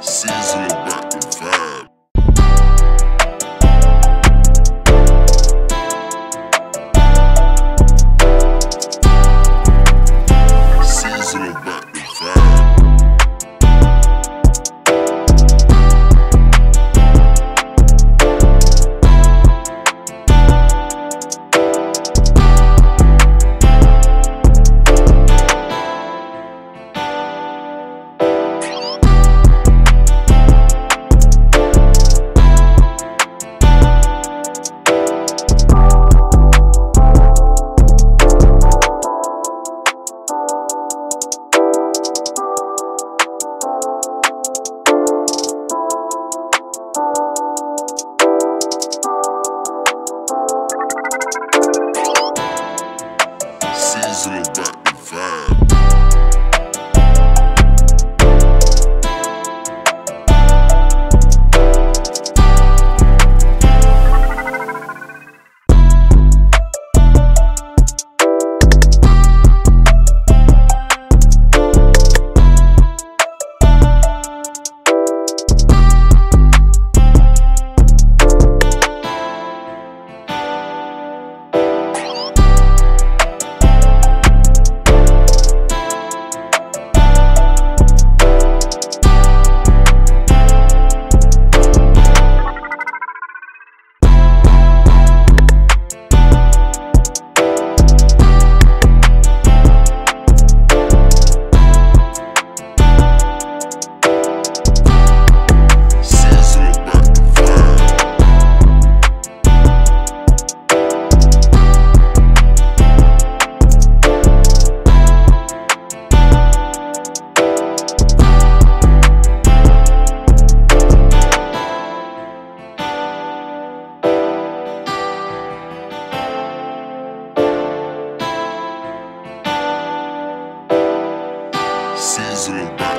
Seasonal back and vibe. Seasonal